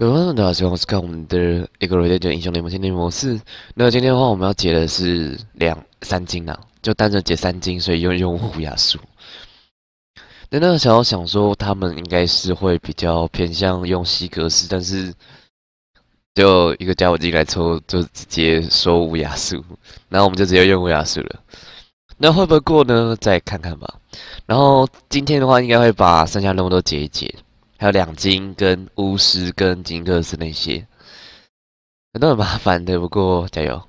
各位大家好，我是看我们的一个瑞典英雄联盟限定模式。那今天的话，我们要解的是两三金啊，就单纯解三金，所以用用虎牙术。那那个时候想说，他们应该是会比较偏向用西格式，但是就一个家伙进来抽，就直接说无牙术，然后我们就直接用无牙术了。那会不会过呢？再看看吧。然后今天的话，应该会把剩下任务都解一解。还有两金跟巫师跟金克斯那些，都很麻烦的。不过加油！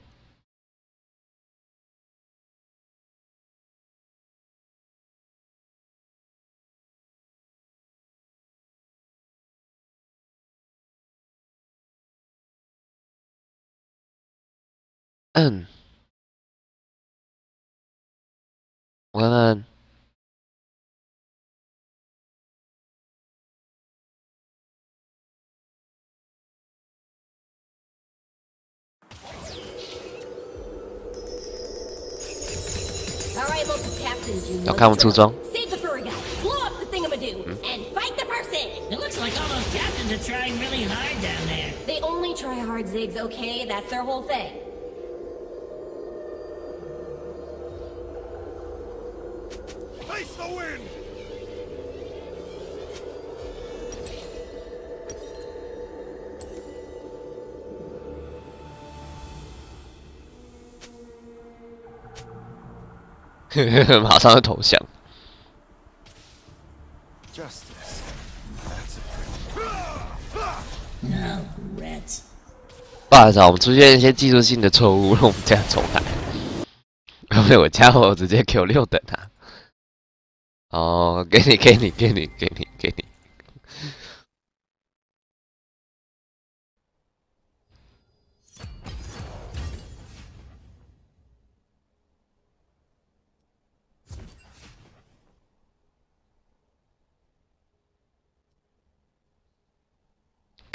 嗯，我看看。They looks like homo gas into trying really hide down there. They only try hard, Ziggs, okay? That's their whole thing. Face the wind! 马上就投降。不好意思啊，我们出现一些技术性的错误，让我们这样重来。不对，我家伙直接 Q 六等他。哦，给你，给你，给你，给你，给你。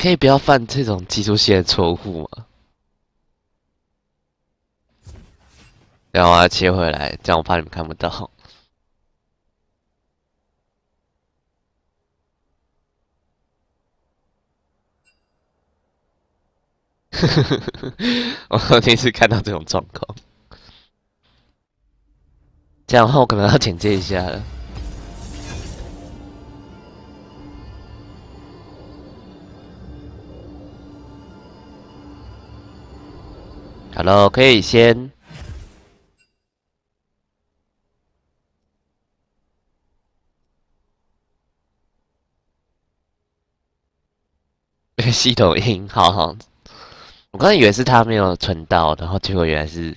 可以不要犯这种技术性的错误吗？然后我要切回来，这样我怕你们看不到。我第一次看到这种状况，这样的话我可能要简介一下了。好了可以先 系统音，好好。我刚才以为是他没有存到，然后结果原来是。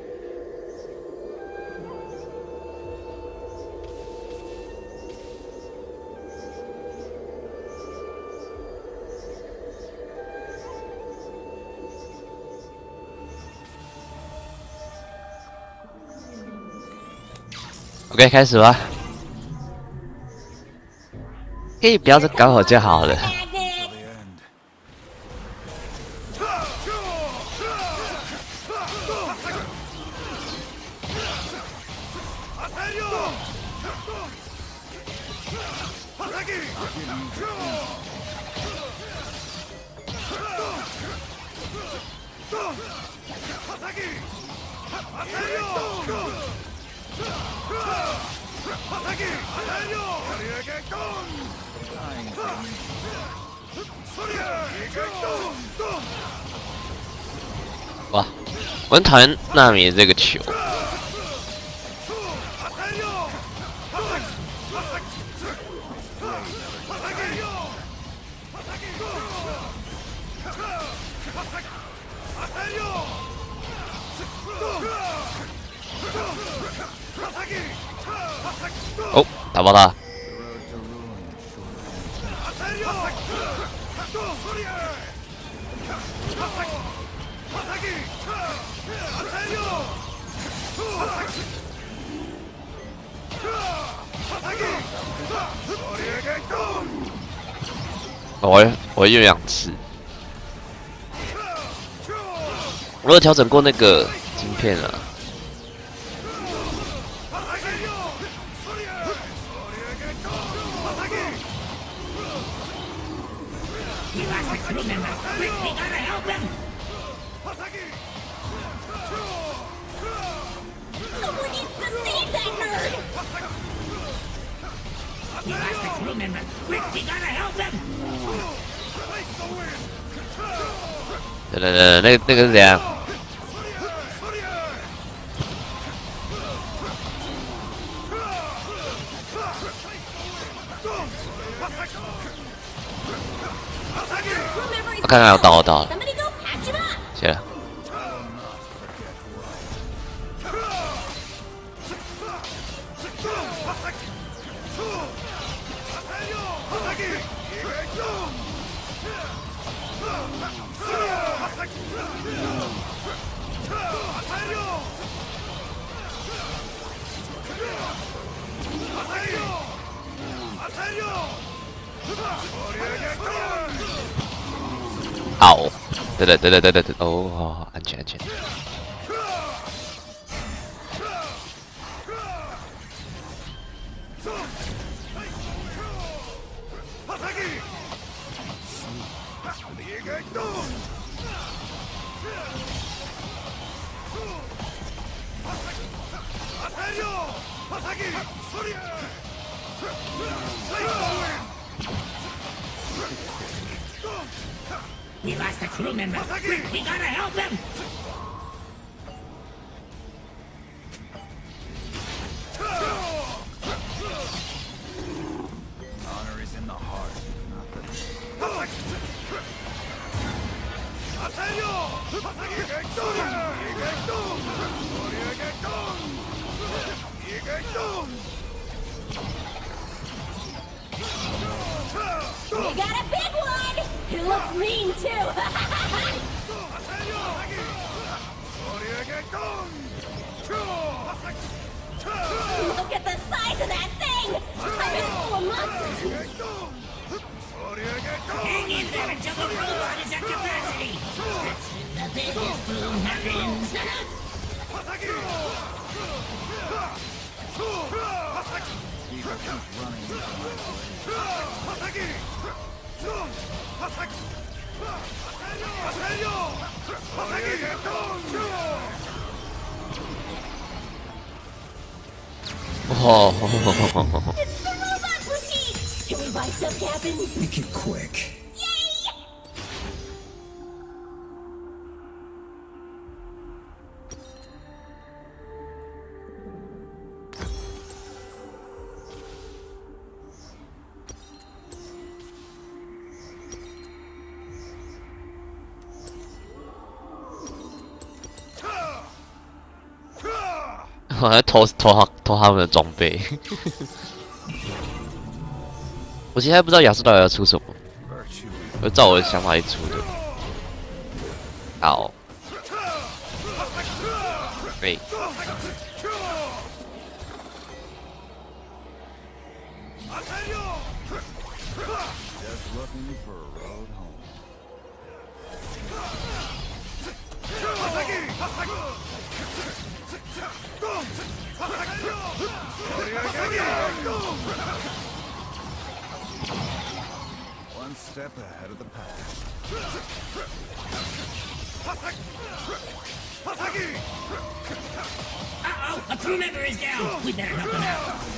OK，开始吧。可以不要再搞我就好了。哇，我很讨厌纳米这个球。哦，打爆他！我我用两次，我有调整过那个晶片啊。Quick, we gotta help him. 对对对，那个那个是怎样？Remember he's 我看看，我到我到了，好，对对对对对对对，哦，好，安全安全。Crew member. We gotta help him. Oh, It's the robot boutique! Can we buy stuff, Captain? Make it quick. 好像偷偷他偷他们的装备。我现在不知道亚瑟到底要出什么就照我的想法去出的。好，对，step ahead of the pack. Uh-oh, a crew member is down. We better help him out.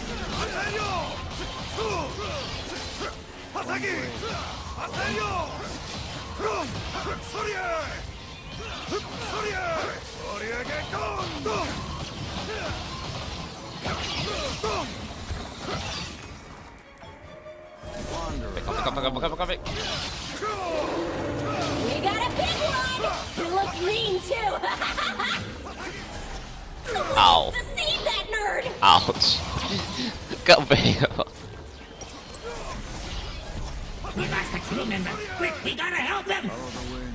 Pick up, pick up, pick up, pick up, pick up, pick up. We got a big one! It looks mean too! Ow. Deceive that nerd! Ouch. Go bail. We lost a crew member! Quick, we gotta help them! Follow the wind!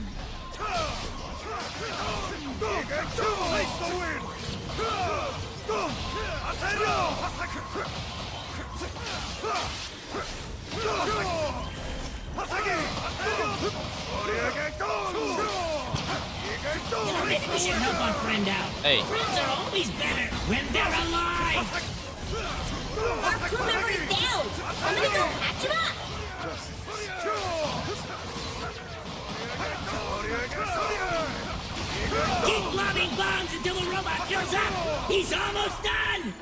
You know, we should help our friend out. Hey. Friends are always better when they're alive. Our crew member is down! Somebody go patch him up! Keep lobbing bombs until the robot fills up. He's almost done.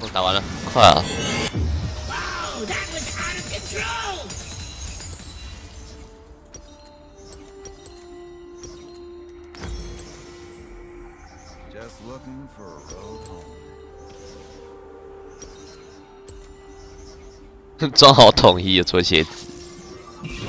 我打完了，快啊！装好统一的做鞋子。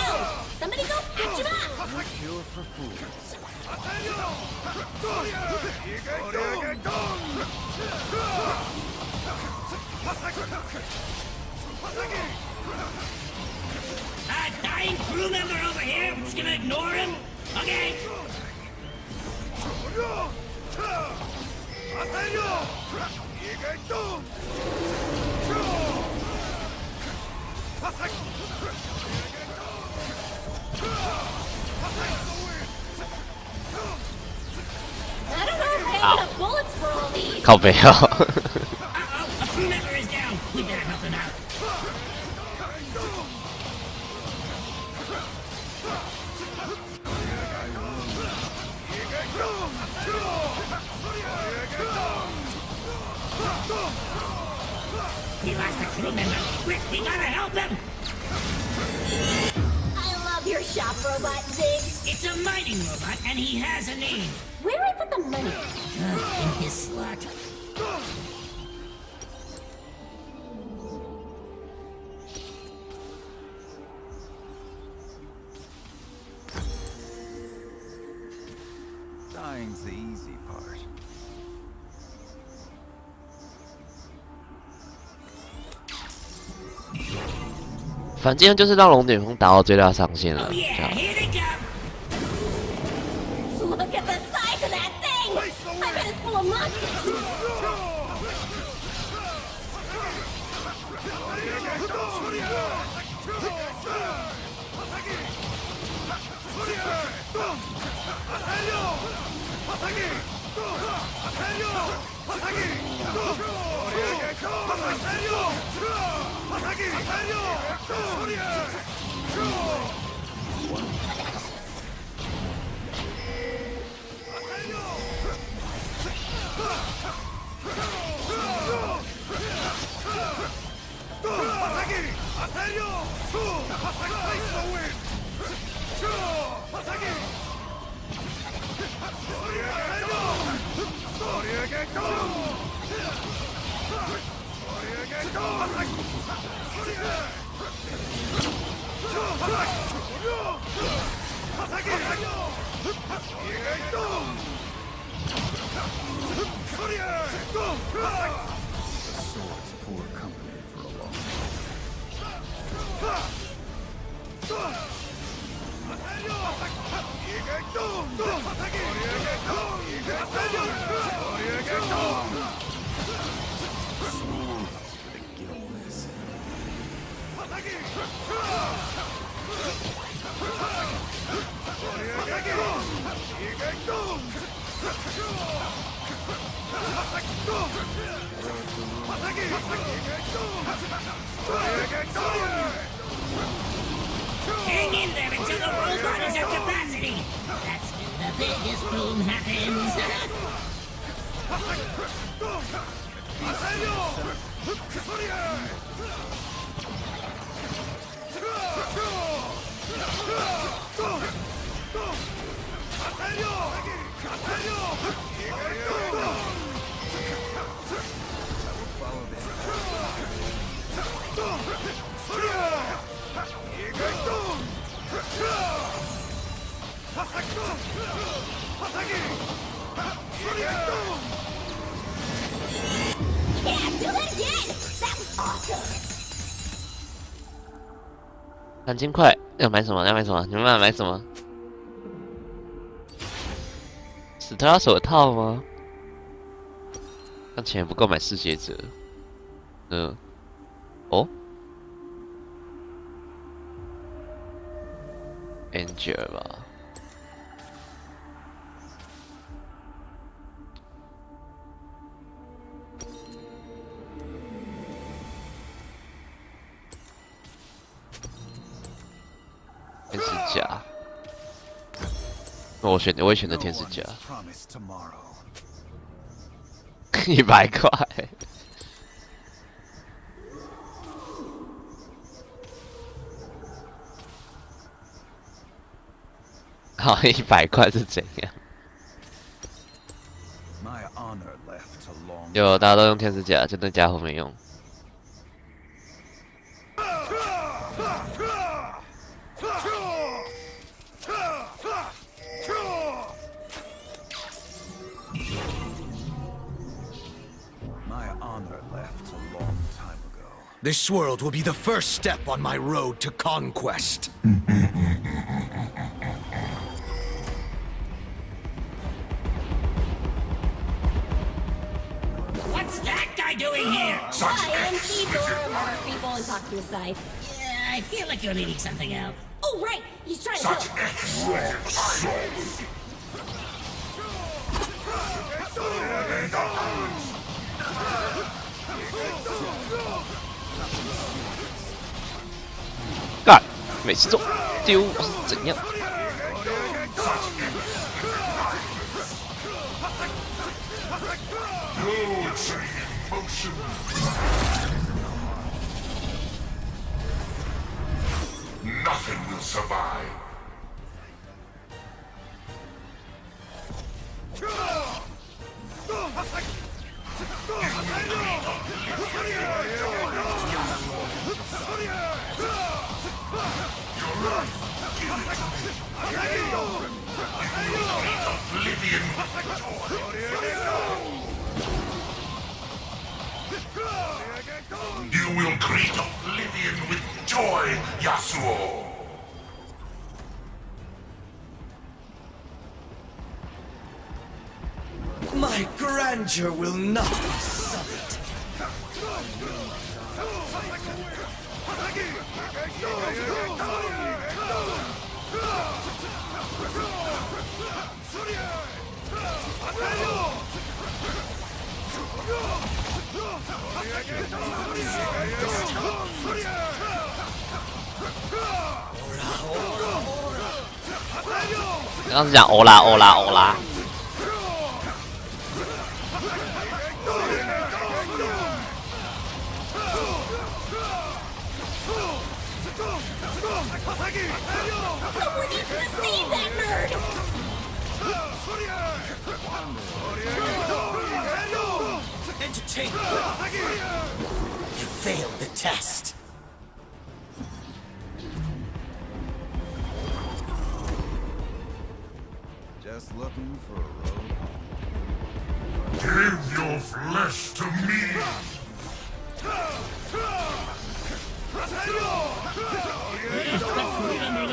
Somebody go patch him up! Cure for fools. A dying crew member over here. We're just gonna ignore him. Okay. I better help him. We lost a crew member. Quick, we gotta help him. Your shop robot, Ziggs! It's a mining robot, and he has a name. Where do I put the money? Uh, in his slot. 反正就是让龙卷风达到最大上限了，Go! Don't! Hang in there until the robot is at capacity. That's when the biggest boom happens. Yeah, do that again! That was awesome! 三千块要买什么？要买什么？你们买买什么？史特拉手套吗？那钱不够买世界者。嗯，哦，Angel 吧。我选我也选择天使甲 一百块。好一百块是怎样？有大家都用天使甲就那家伙没用。This world will be the first step on my road to conquest. What's that guy doing here? Hi, I'm Theodora, murder people and talk suicide. Yeah, I feel like you're leaving something out. Oh, right! He's trying to help. God，每次都丢是怎样？Nothing will survive. You will greet oblivion with Enjoy, Yasuo! grandeur will not be sullied. Ora, ora, ora. 刚刚是讲欧拉欧拉欧拉，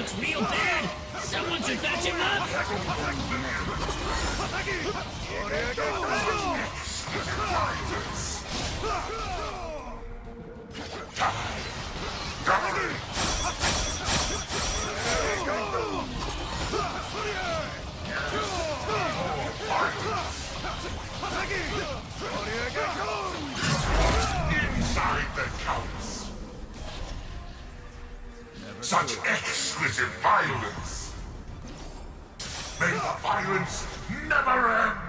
Looks real bad. Someone should fetch him up. Such exquisite violence! May the violence never end!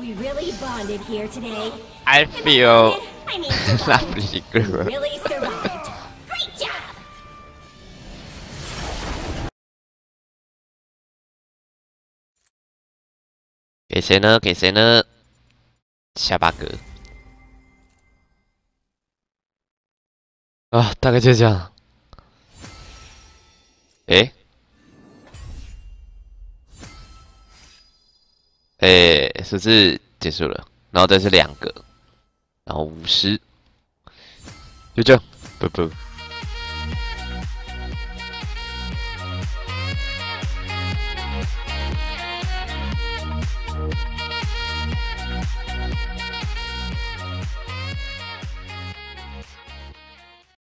We really bonded here today. I feel I mean, lovely group. really survived. Great job. 诶，诶，是不是结束了？然后再是两个，然后五十，就这样，啵啵。